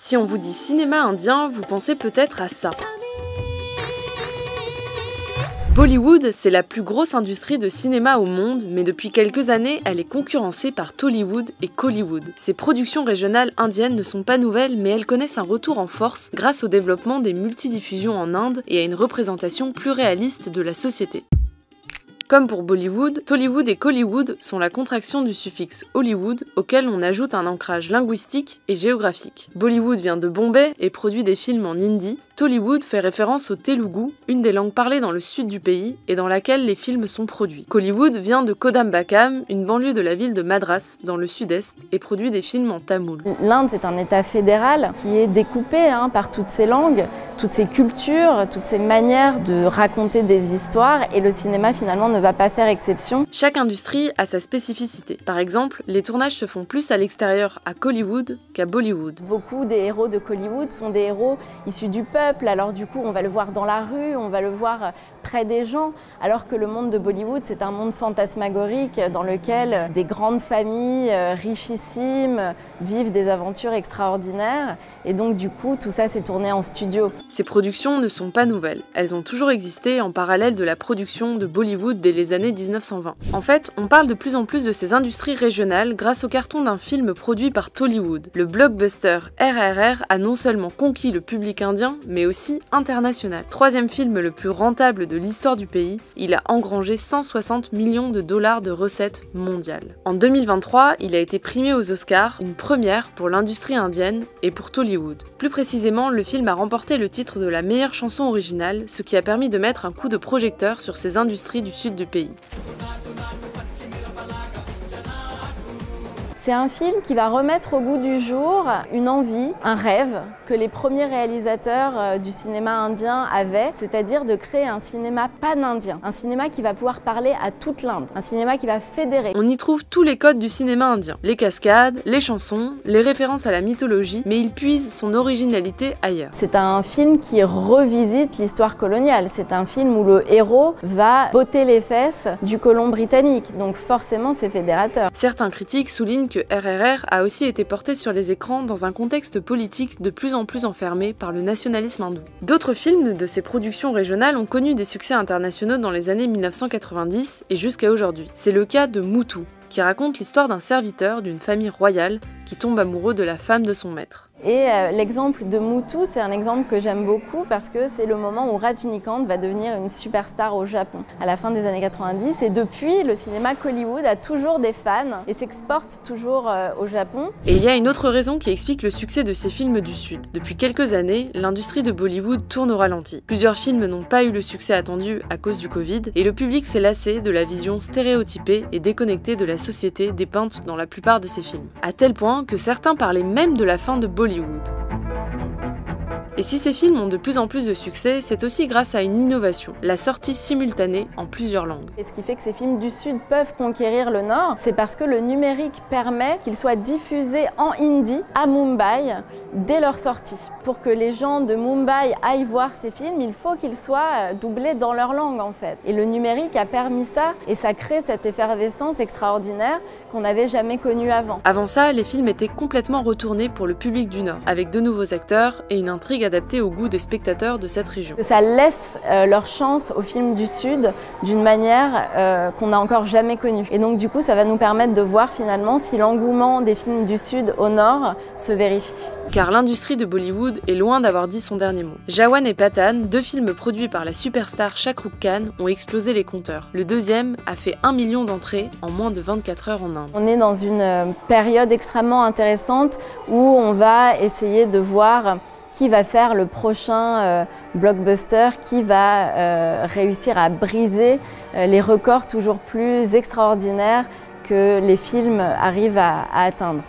Si on vous dit cinéma indien, vous pensez peut-être à ça. Bollywood, c'est la plus grosse industrie de cinéma au monde, mais depuis quelques années, elle est concurrencée par Tollywood et Collywood. Ces productions régionales indiennes ne sont pas nouvelles, mais elles connaissent un retour en force grâce au développement des multidiffusions en Inde et à une représentation plus réaliste de la société. Comme pour Bollywood, Tollywood et Collywood sont la contraction du suffixe Hollywood auquel on ajoute un ancrage linguistique et géographique. Bollywood vient de Bombay et produit des films en hindi, Tollywood fait référence au Telugu, une des langues parlées dans le sud du pays et dans laquelle les films sont produits. Collywood vient de Kodambakam, une banlieue de la ville de Madras, dans le sud-est, et produit des films en tamoul. L'Inde, c'est un État fédéral qui est découpé hein, par toutes ces langues, toutes ces cultures, toutes ces manières de raconter des histoires, et le cinéma finalement ne va pas faire exception. Chaque industrie a sa spécificité. Par exemple, les tournages se font plus à l'extérieur à Collywood qu'à Bollywood. Beaucoup des héros de Collywood sont des héros issus du peuple alors du coup on va le voir dans la rue, on va le voir près des gens, alors que le monde de Bollywood c'est un monde fantasmagorique dans lequel des grandes familles euh, richissimes vivent des aventures extraordinaires et donc du coup tout ça s'est tourné en studio. Ces productions ne sont pas nouvelles, elles ont toujours existé en parallèle de la production de Bollywood dès les années 1920. En fait, on parle de plus en plus de ces industries régionales grâce au carton d'un film produit par Tollywood. Le blockbuster RRR a non seulement conquis le public indien, mais mais aussi international. Troisième film le plus rentable de l'histoire du pays, il a engrangé 160 millions de dollars de recettes mondiales. En 2023, il a été primé aux Oscars, une première pour l'industrie indienne et pour Tollywood. Plus précisément, le film a remporté le titre de la meilleure chanson originale, ce qui a permis de mettre un coup de projecteur sur ces industries du sud du pays. C'est un film qui va remettre au goût du jour une envie, un rêve que les premiers réalisateurs euh, du cinéma indien avaient, c'est-à-dire de créer un cinéma pan-indien, un cinéma qui va pouvoir parler à toute l'Inde, un cinéma qui va fédérer. On y trouve tous les codes du cinéma indien, les cascades, les chansons, les références à la mythologie, mais il puise son originalité ailleurs. C'est un film qui revisite l'histoire coloniale, c'est un film où le héros va botter les fesses du colon britannique, donc forcément c'est fédérateur. Certains critiques soulignent que RRR a aussi été porté sur les écrans dans un contexte politique de plus en plus enfermé par le nationalisme hindou. D'autres films de ces productions régionales ont connu des succès internationaux dans les années 1990 et jusqu'à aujourd'hui. C'est le cas de Moutou, qui raconte l'histoire d'un serviteur d'une famille royale qui tombe amoureux de la femme de son maître. Et euh, l'exemple de Moutou, c'est un exemple que j'aime beaucoup parce que c'est le moment où Rajinikanth va devenir une superstar au Japon à la fin des années 90. Et depuis, le cinéma Hollywood a toujours des fans et s'exporte toujours euh, au Japon. Et il y a une autre raison qui explique le succès de ces films du Sud. Depuis quelques années, l'industrie de Bollywood tourne au ralenti. Plusieurs films n'ont pas eu le succès attendu à cause du Covid et le public s'est lassé de la vision stéréotypée et déconnectée de la société dépeinte dans la plupart de ces films. À tel point que certains parlaient même de la fin de Bollywood Hollywood. Et si ces films ont de plus en plus de succès, c'est aussi grâce à une innovation, la sortie simultanée en plusieurs langues. Et ce qui fait que ces films du Sud peuvent conquérir le Nord, c'est parce que le numérique permet qu'ils soient diffusés en hindi à Mumbai dès leur sortie. Pour que les gens de Mumbai aillent voir ces films, il faut qu'ils soient euh, doublés dans leur langue en fait. Et le numérique a permis ça et ça crée cette effervescence extraordinaire qu'on n'avait jamais connue avant. Avant ça, les films étaient complètement retournés pour le public du Nord, avec de nouveaux acteurs et une intrigue adapté au goût des spectateurs de cette région. Ça laisse euh, leur chance aux films du Sud d'une manière euh, qu'on n'a encore jamais connue. Et donc du coup, ça va nous permettre de voir finalement si l'engouement des films du Sud au Nord se vérifie. Car l'industrie de Bollywood est loin d'avoir dit son dernier mot. Jawan et Patan, deux films produits par la superstar Shahrukh Khan, ont explosé les compteurs. Le deuxième a fait un million d'entrées en moins de 24 heures en Inde. On est dans une euh, période extrêmement intéressante où on va essayer de voir qui va faire le prochain euh, blockbuster, qui va euh, réussir à briser euh, les records toujours plus extraordinaires que les films arrivent à atteindre.